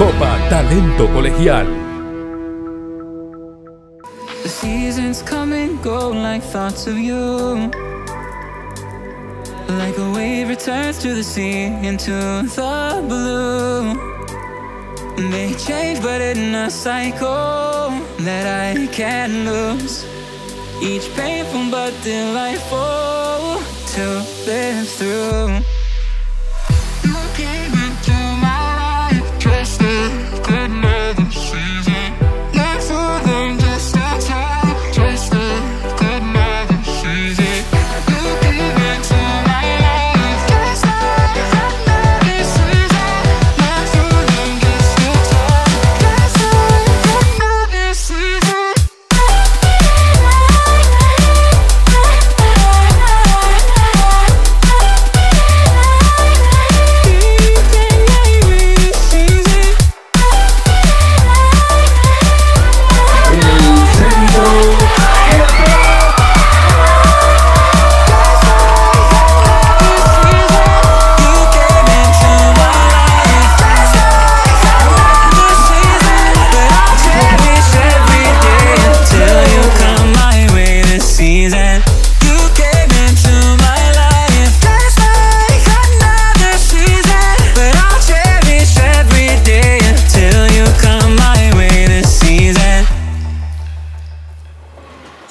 Copa Talento Colegial. The seasons come and go like thoughts of you. Like a wave returns to the sea into the blue. They change, but in a cycle that I can't lose. Each painful but delightful to live through.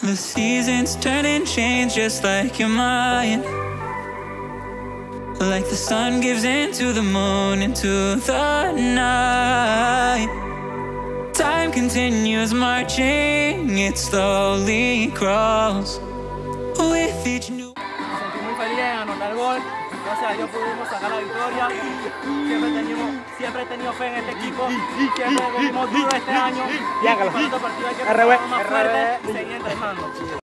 The seasons turn and change just like your mind. Like the sun gives into the moon, into the night. Time continues marching, it slowly crawls. With each new. Gracias a Dios pudimos sacar la victoria. Siempre, tenemos, siempre he tenido fe en este equipo. Siempre venimos duro este año. Y en el segundo partido hay que más fuerte y seguir entrenando.